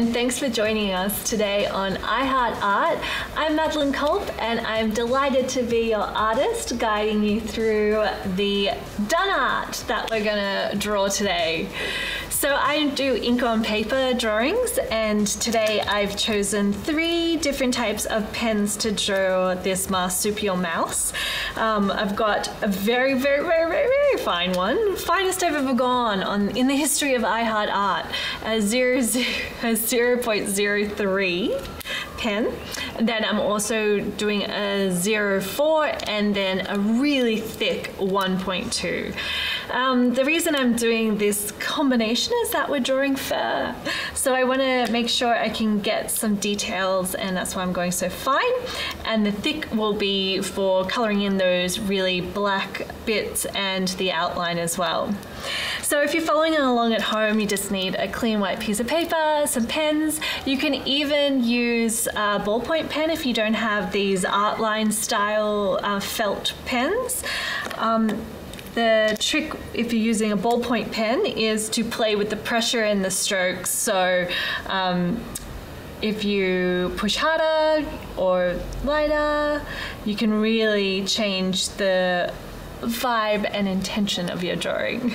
and thanks for joining us today on iHeart Art. I'm Madeleine Culp, and I'm delighted to be your artist guiding you through the Dunnart that we're going to draw today. So I do ink on paper drawings, and today I've chosen three different types of pens to draw this marsupial mouse. Um, I've got a very, very, very, very, very fine one, finest I've ever gone on in the history of iHeart Art, a, zero, zero, a 0.03 pen. Then I'm also doing a 04 and then a really thick 1.2. Um, the reason I'm doing this combination is that we're drawing fur. So I want to make sure I can get some details and that's why I'm going so fine. And the thick will be for coloring in those really black bits and the outline as well. So if you're following along at home, you just need a clean white piece of paper, some pens. You can even use a ballpoint pen if you don't have these Artline style uh, felt pens. Um, the trick, if you're using a ballpoint pen, is to play with the pressure and the strokes. So um, if you push harder or lighter, you can really change the vibe and intention of your drawing.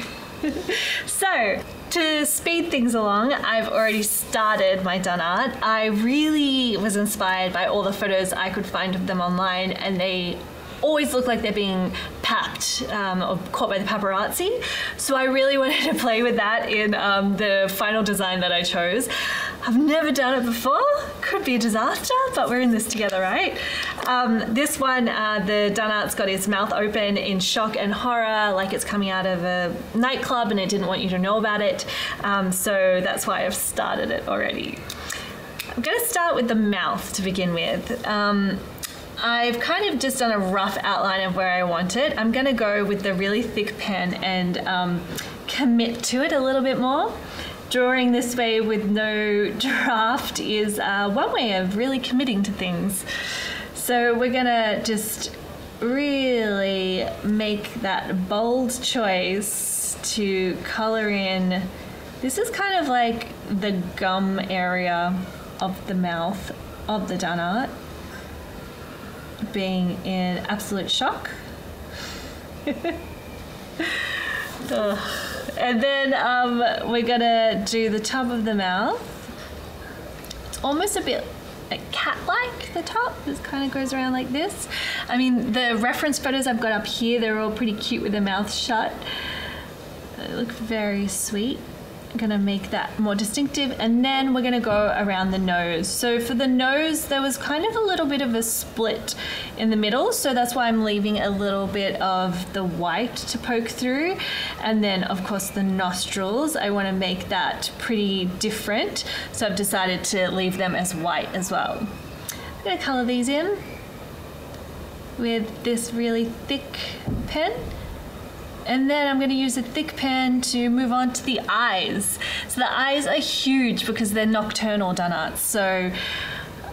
so, to speed things along, I've already started my Dunnart. I really was inspired by all the photos I could find of them online, and they always look like they're being um, or caught by the paparazzi. So I really wanted to play with that in um, the final design that I chose. I've never done it before. Could be a disaster, but we're in this together, right? Um, this one, uh, the Dunnart's got its mouth open in shock and horror, like it's coming out of a nightclub and it didn't want you to know about it. Um, so that's why I've started it already. I'm going to start with the mouth to begin with. Um, I've kind of just done a rough outline of where I want it. I'm going to go with the really thick pen and um, commit to it a little bit more. Drawing this way with no draft is uh, one way of really committing to things. So we're going to just really make that bold choice to color in. This is kind of like the gum area of the mouth of the Dunnart being in absolute shock. and then um, we're gonna do the top of the mouth. It's almost a bit like cat-like, the top. This kind of goes around like this. I mean, the reference photos I've got up here, they're all pretty cute with the mouth shut. They look very sweet gonna make that more distinctive and then we're gonna go around the nose. So for the nose there was kind of a little bit of a split in the middle so that's why I'm leaving a little bit of the white to poke through. And then of course the nostrils. I want to make that pretty different so I've decided to leave them as white as well. I'm gonna color these in with this really thick pen and then I'm going to use a thick pen to move on to the eyes. So the eyes are huge because they're nocturnal Dunnarts. So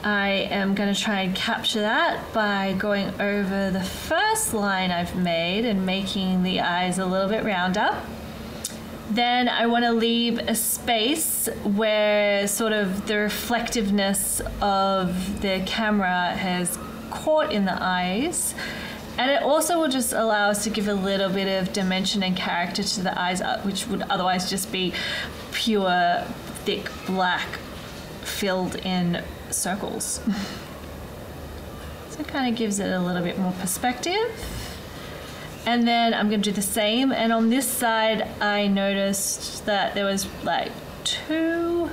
I am going to try and capture that by going over the first line I've made and making the eyes a little bit rounder. Then I want to leave a space where sort of the reflectiveness of the camera has caught in the eyes and it also will just allow us to give a little bit of dimension and character to the eyes, uh, which would otherwise just be pure, thick black filled in circles. so it kind of gives it a little bit more perspective. And then I'm going to do the same. And on this side, I noticed that there was like two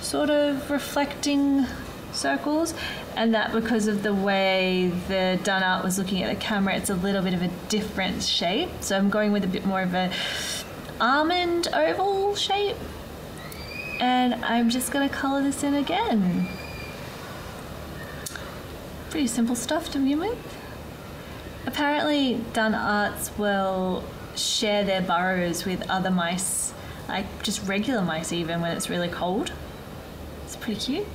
sort of reflecting circles and that because of the way the Dunnart was looking at the camera it's a little bit of a different shape. So I'm going with a bit more of a almond oval shape. And I'm just going to color this in again. Pretty simple stuff to begin with. Apparently Dunnarts will share their burrows with other mice like just regular mice even when it's really cold. It's pretty cute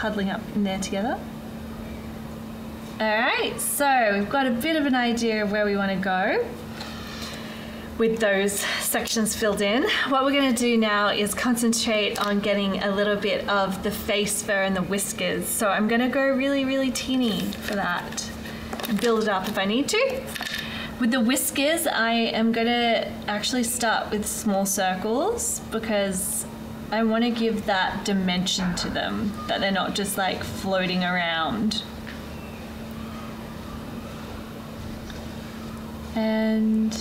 huddling up in there together. All right, so we've got a bit of an idea of where we want to go. with those sections filled in. What we're going to do now is concentrate on getting a little bit of the face fur and the whiskers. So I'm going to go really, really teeny for that and build it up if I need to. With the whiskers, I am going to actually start with small circles because I want to give that dimension to them, that they're not just like floating around. And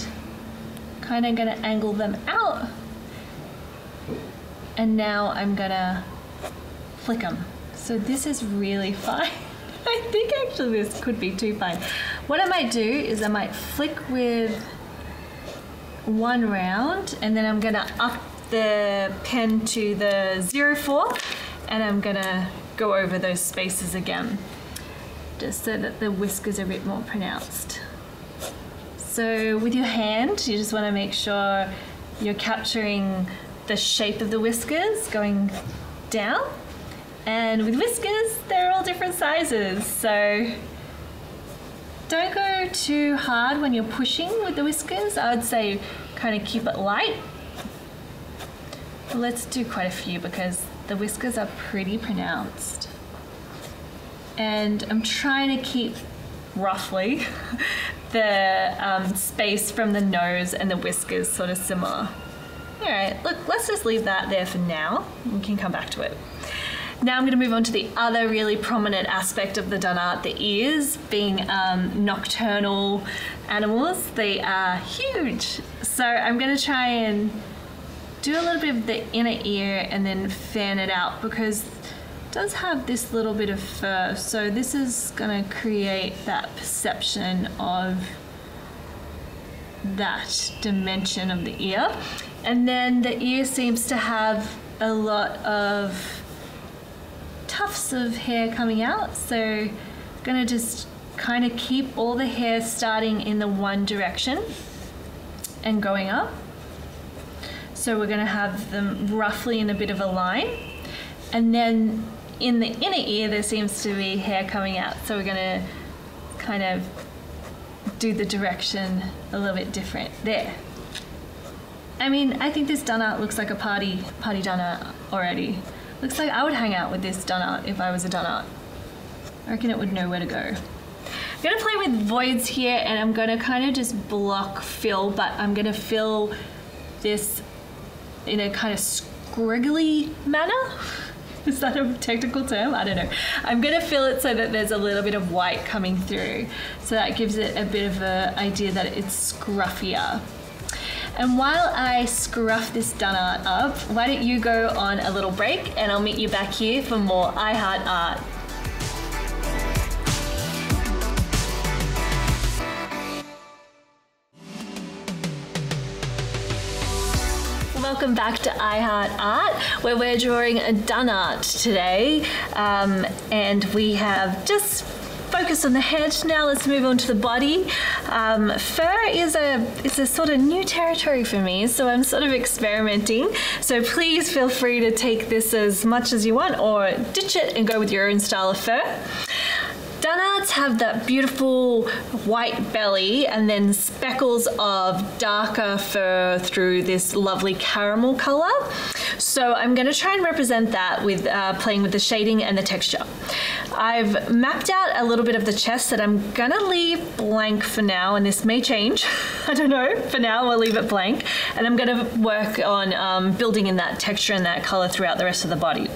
kind of gonna angle them out. And now I'm gonna flick them. So this is really fine. I think actually this could be too fine. What I might do is I might flick with one round and then I'm gonna up the pen to the 04 and I'm gonna go over those spaces again just so that the whiskers are a bit more pronounced. So with your hand, you just want to make sure you're capturing the shape of the whiskers going down. And with whiskers, they're all different sizes. So don't go too hard when you're pushing with the whiskers. I would say kind of keep it light. Let's do quite a few because the whiskers are pretty pronounced. And I'm trying to keep roughly the um, space from the nose and the whiskers sort of similar. All right, look, let's just leave that there for now. We can come back to it. Now I'm going to move on to the other really prominent aspect of the Dunnart, the ears, being um, nocturnal animals. They are huge. So I'm going to try and do a little bit of the inner ear and then fan it out because it does have this little bit of fur, so this is going to create that perception of that dimension of the ear. And then the ear seems to have a lot of tufts of hair coming out, so I'm going to just kind of keep all the hair starting in the one direction and going up. So we're going to have them roughly in a bit of a line. And then in the inner ear, there seems to be hair coming out. So we're going to kind of do the direction a little bit different there. I mean, I think this Dunnart looks like a party party Dunnart already. Looks like I would hang out with this Dunnart if I was a Dunnart. I reckon it would know where to go. I'm gonna play with voids here and I'm gonna kind of just block fill, but I'm gonna fill this in a kind of scriggly manner. Is that a technical term? I don't know. I'm going to fill it so that there's a little bit of white coming through. So that gives it a bit of an idea that it's scruffier. And while I scruff this Dunnart up, why don't you go on a little break and I'll meet you back here for more I Heart Art. Welcome back to iHeart Art, where we're drawing a Dunnart today. Um, and we have just focused on the head. Now let's move on to the body. Um, fur is a is a sort of new territory for me, so I'm sort of experimenting. So please feel free to take this as much as you want, or ditch it and go with your own style of fur. Dunnarts have that beautiful white belly and then speckles of darker fur through this lovely caramel color. So I'm going to try and represent that with uh, playing with the shading and the texture. I've mapped out a little bit of the chest that I'm going to leave blank for now, and this may change. I don't know. For now, we'll leave it blank. And I'm going to work on um, building in that texture and that color throughout the rest of the body.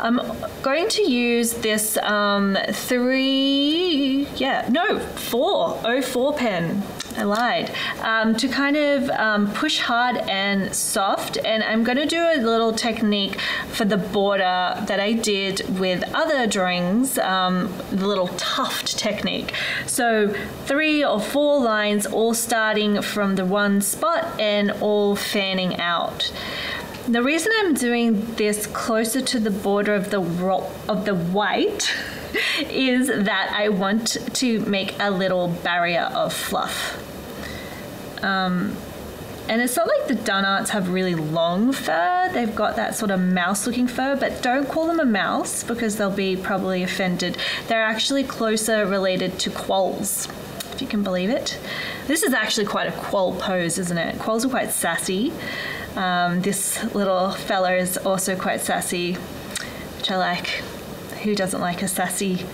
I'm going to use this um, three, yeah, no, four, 04 pen. I lied. Um, to kind of um, push hard and soft, and I'm going to do a little technique for the border that I did with other drawings, um, the little tuft technique. So three or four lines all starting from the one spot and all fanning out. The reason I'm doing this closer to the border of the of the white is that I want to make a little barrier of fluff. Um, and it's not like the Dunnarts have really long fur. They've got that sort of mouse looking fur, but don't call them a mouse because they'll be probably offended. They're actually closer related to quolls if you can believe it. This is actually quite a quoll pose, isn't it? Quolls are quite sassy. Um, this little fella is also quite sassy, which I like. Who doesn't like a sassy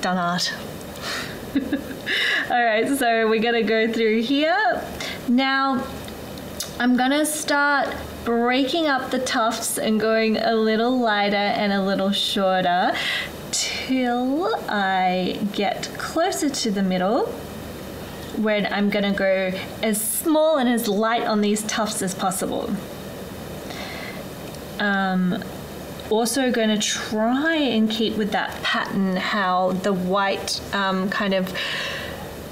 Dunnart? All right, so we're gonna go through here. Now, I'm gonna start breaking up the tufts and going a little lighter and a little shorter till I get closer to the middle when I'm gonna go as small and as light on these tufts as possible. Um, also going to try and keep with that pattern how the white um, kind of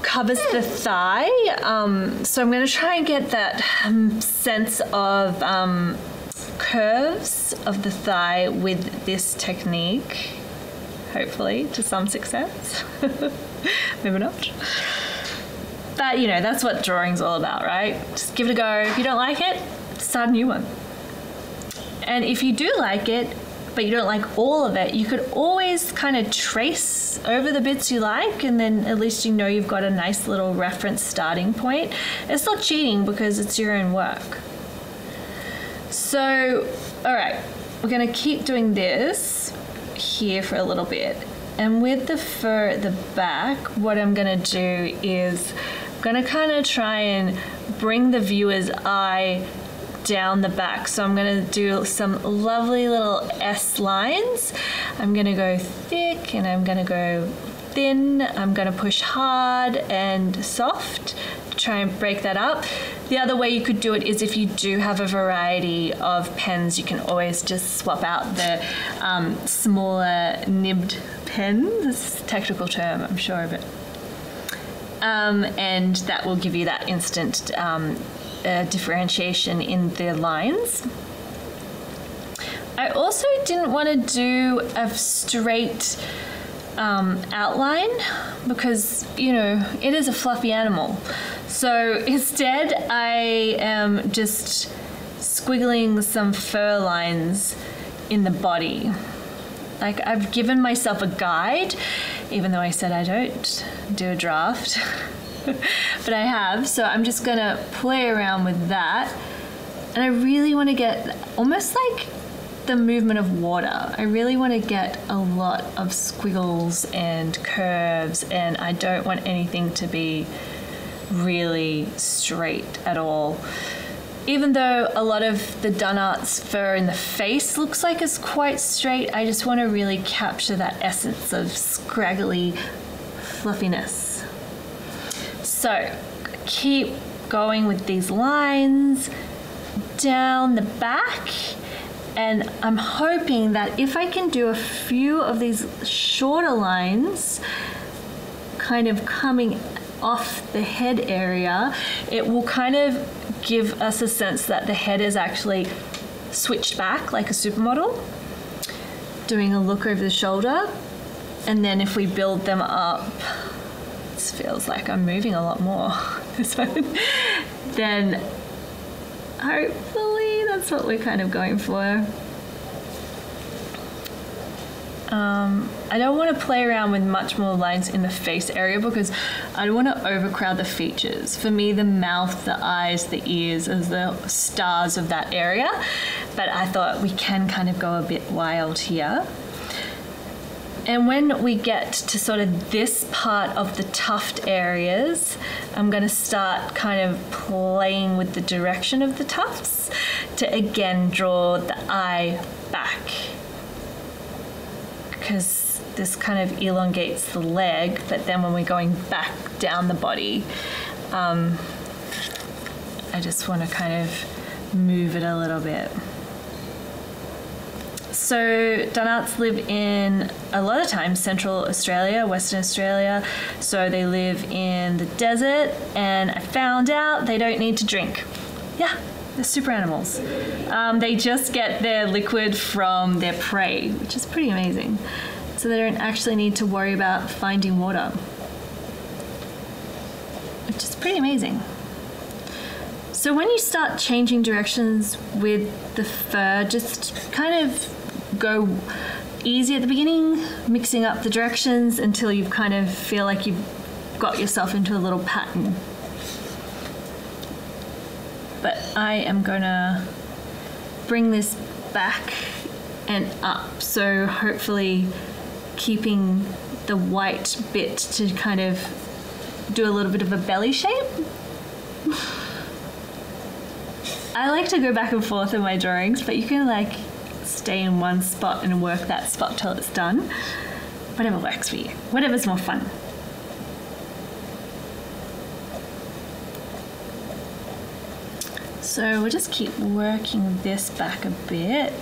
covers the thigh. Um, so I'm going to try and get that um, sense of um, curves of the thigh with this technique, hopefully to some success. Maybe not. But you know, that's what drawing's all about, right? Just give it a go. If you don't like it, start a new one. And if you do like it, but you don't like all of it, you could always kind of trace over the bits you like, and then at least you know you've got a nice little reference starting point. It's not cheating because it's your own work. So, all right, we're gonna keep doing this here for a little bit. And with the fur at the back, what I'm gonna do is I'm gonna kind of try and bring the viewer's eye down the back. So I'm going to do some lovely little S lines. I'm going to go thick and I'm going to go thin. I'm going to push hard and soft to try and break that up. The other way you could do it is if you do have a variety of pens, you can always just swap out the um, smaller nibbed pens. Technical term, I'm sure of it. Um, and that will give you that instant um, uh, differentiation in the lines. I also didn't want to do a straight um, outline because, you know, it is a fluffy animal. So instead, I am just squiggling some fur lines in the body. Like I've given myself a guide, even though I said I don't do a draft. but I have. So I'm just gonna play around with that. And I really wanna get almost like the movement of water. I really want to get a lot of squiggles and curves, and I don't want anything to be really straight at all. Even though a lot of the Dunnart's fur in the face looks like it's quite straight, I just want to really capture that essence of scraggly fluffiness. So keep going with these lines down the back and I'm hoping that if I can do a few of these shorter lines kind of coming off the head area, it will kind of give us a sense that the head is actually switched back like a supermodel, doing a look over the shoulder. And then if we build them up this feels like I'm moving a lot more. so then hopefully that's what we're kind of going for. Um, I don't want to play around with much more lines in the face area because I don't want to overcrowd the features. For me, the mouth, the eyes, the ears are the stars of that area, but I thought we can kind of go a bit wild here. And when we get to sort of this part of the tuft areas, I'm going to start kind of playing with the direction of the tufts to again draw the eye back. Because this kind of elongates the leg, but then when we're going back down the body, um, I just want to kind of move it a little bit. So Dunnarts live in a lot of times Central Australia, Western Australia. So they live in the desert, and I found out they don't need to drink. Yeah, they're super animals. Um, they just get their liquid from their prey, which is pretty amazing. So they don't actually need to worry about finding water, which is pretty amazing. So when you start changing directions with the fur, just kind of go easy at the beginning, mixing up the directions until you kind of feel like you've got yourself into a little pattern. But I am gonna bring this back and up, so hopefully keeping the white bit to kind of do a little bit of a belly shape. I like to go back and forth in my drawings, but you can like stay in one spot and work that spot till it's done. Whatever works for you. Whatever's more fun. So we'll just keep working this back a bit.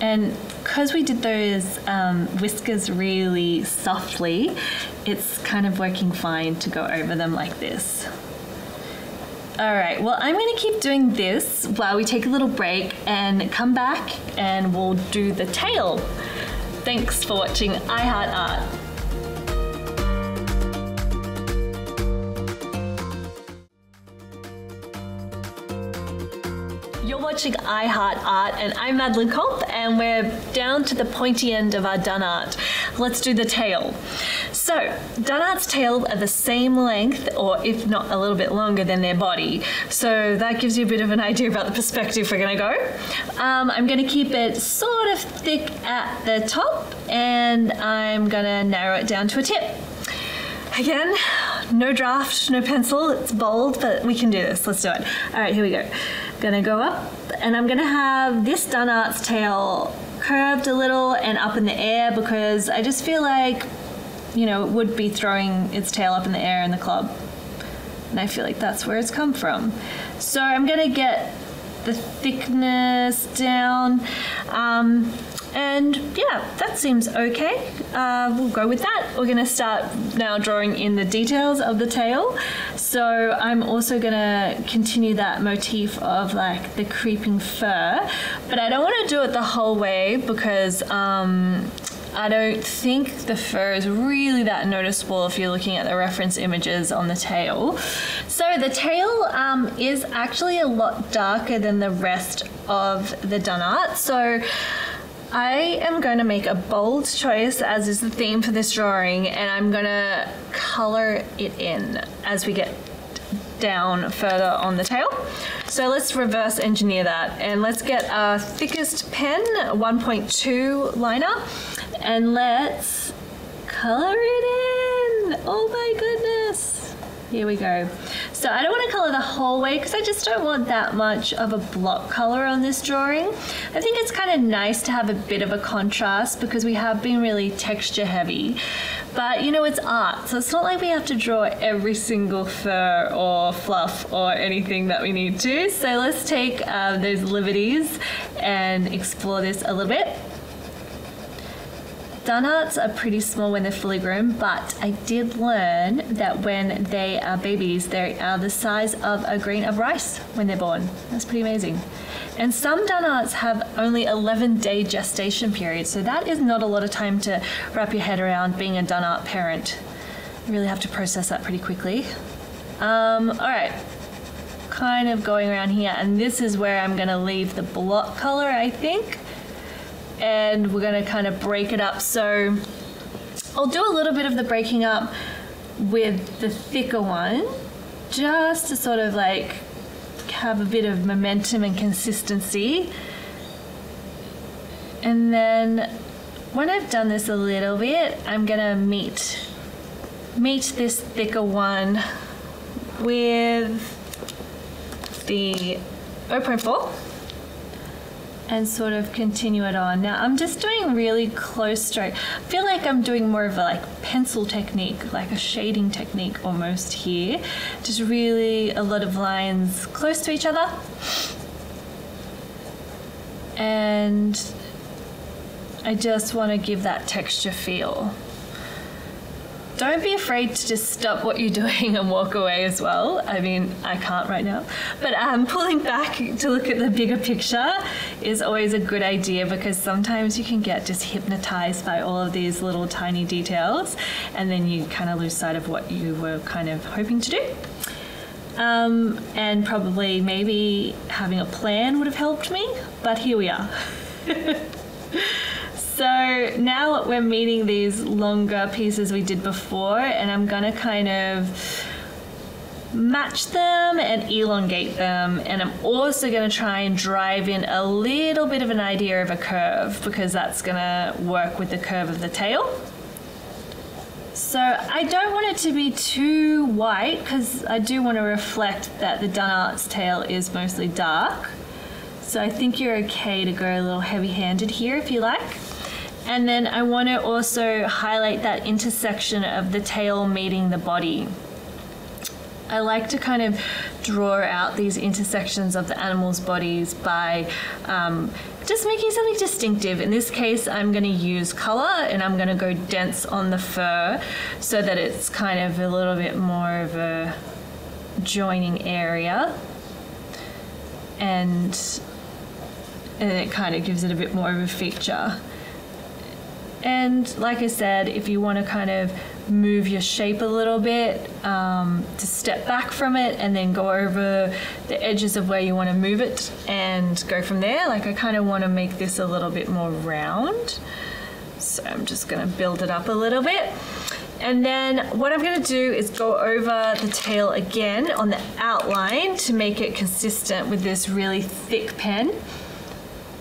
And because we did those um, whiskers really softly, it's kind of working fine to go over them like this. All right, well, I'm gonna keep doing this while we take a little break and come back and we'll do the tail. Thanks for watching I Heart Art. Watching I Heart Art, and I'm Madeleine Culp, and we're down to the pointy end of our Dunnart. Let's do the tail. So, Dunnart's tail are the same length, or if not a little bit longer than their body. So that gives you a bit of an idea about the perspective we're gonna go. Um, I'm gonna keep it sort of thick at the top, and I'm gonna narrow it down to a tip. Again, no draft, no pencil, it's bold, but we can do this. Let's do it. All right, here we go. Gonna go up, and I'm gonna have this Dunnart's tail curved a little and up in the air because I just feel like, you know, it would be throwing its tail up in the air in the club. And I feel like that's where it's come from. So I'm gonna get the thickness down. Um, and yeah, that seems okay. Uh, we'll go with that. We're gonna start now drawing in the details of the tail. So I'm also gonna continue that motif of like the creeping fur, but I don't wanna do it the whole way because um, I don't think the fur is really that noticeable if you're looking at the reference images on the tail. So the tail um, is actually a lot darker than the rest of the Dunnart. So I am going to make a bold choice as is the theme for this drawing and I'm going to color it in as we get down further on the tail. So let's reverse engineer that and let's get our thickest pen, 1.2 liner, and let's color it in. Oh my goodness. Here we go. So I don't want to color the whole way because I just don't want that much of a block color on this drawing. I think it's kind of nice to have a bit of a contrast because we have been really texture heavy. But you know, it's art, so it's not like we have to draw every single fur or fluff or anything that we need to. So let's take uh, those liberties and explore this a little bit. Done are pretty small when they're fully grown, but I did learn that when they are babies, they are the size of a grain of rice when they're born. That's pretty amazing. And some done have only 11 day gestation period, so that is not a lot of time to wrap your head around being a done parent. You really have to process that pretty quickly. Um, all right, kind of going around here, and this is where I'm gonna leave the block color, I think and we're going to kind of break it up. So I'll do a little bit of the breaking up with the thicker one just to sort of like have a bit of momentum and consistency. And then when I've done this a little bit, I'm gonna meet meet this thicker one with the 0.4 and sort of continue it on. Now I'm just doing really close stroke. I feel like I'm doing more of a like pencil technique, like a shading technique almost here. Just really a lot of lines close to each other. And I just want to give that texture feel don't be afraid to just stop what you're doing and walk away as well. I mean, I can't right now. But um, pulling back to look at the bigger picture is always a good idea because sometimes you can get just hypnotized by all of these little tiny details and then you kind of lose sight of what you were kind of hoping to do. Um, and probably maybe having a plan would have helped me, but here we are. So now we're meeting these longer pieces we did before, and I'm gonna kind of match them and elongate them and I'm also going to try and drive in a little bit of an idea of a curve because that's going to work with the curve of the tail. So I don't want it to be too white because I do want to reflect that the Dunnart's tail is mostly dark. So I think you're okay to go a little heavy-handed here if you like. And then I want to also highlight that intersection of the tail meeting the body. I like to kind of draw out these intersections of the animal's bodies by um, just making something distinctive. In this case, I'm going to use color and I'm going to go dense on the fur so that it's kind of a little bit more of a joining area. And, and it kind of gives it a bit more of a feature. And like I said, if you want to kind of move your shape a little bit um, to step back from it and then go over the edges of where you want to move it and go from there. Like I kind of want to make this a little bit more round. So I'm just going to build it up a little bit. And then what I'm going to do is go over the tail again on the outline to make it consistent with this really thick pen.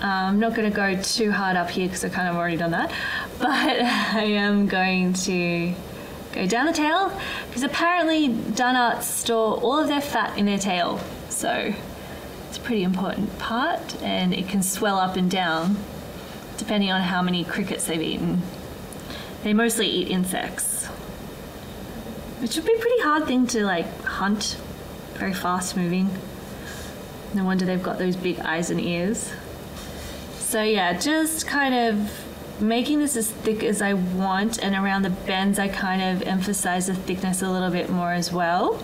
I'm not going to go too hard up here because I kind of already done that, but I am going to go down the tail because apparently Dunnarts store all of their fat in their tail. So it's a pretty important part and it can swell up and down depending on how many crickets they've eaten. They mostly eat insects, which would be a pretty hard thing to like hunt, very fast moving. No wonder they've got those big eyes and ears. So yeah, just kind of making this as thick as I want and around the bends I kind of emphasize the thickness a little bit more as well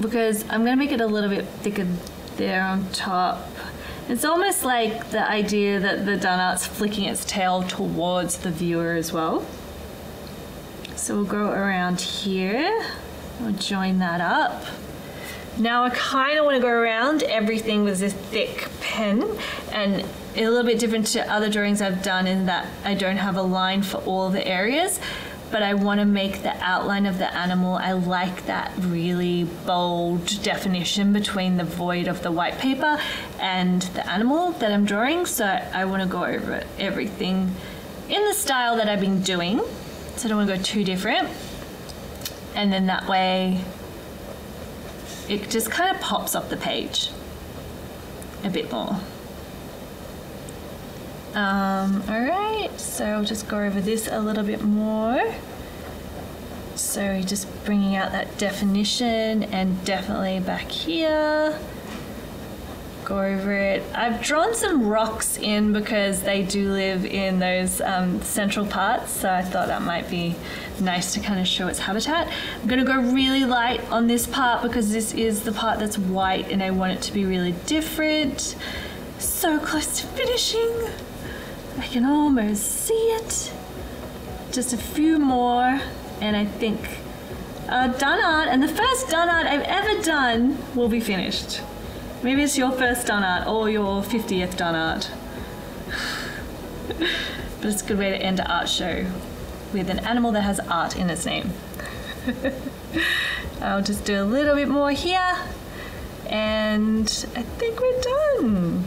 because I'm going to make it a little bit thicker there on top. It's almost like the idea that the Dunnart's flicking its tail towards the viewer as well. So we'll go around here. We'll join that up. Now I kind of want to go around everything with this thick pen and a little bit different to other drawings I've done in that I don't have a line for all the areas but I want to make the outline of the animal. I like that really bold definition between the void of the white paper and the animal that I'm drawing. So I want to go over everything in the style that I've been doing. So I don't want to go too different. And then that way it just kind of pops up the page a bit more. Um, all right, so I'll just go over this a little bit more. So just bringing out that definition and definitely back here. Go over it. I've drawn some rocks in because they do live in those um, central parts, so I thought that might be nice to kind of show its habitat. I'm gonna go really light on this part because this is the part that's white and I want it to be really different. So close to finishing. I can almost see it. Just a few more, and I think a Dunnart, and the first Dunnart I've ever done will be finished. Maybe it's your first done Dunnart or your 50th done Dunnart. but it's a good way to end an art show with an animal that has art in its name. I'll just do a little bit more here, and I think we're done.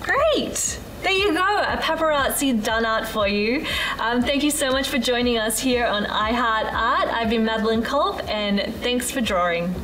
Great! There you go, a paparazzi done Dunnart for you. Um, thank you so much for joining us here on iHeart Art. I've been Madeleine Culp, and thanks for drawing.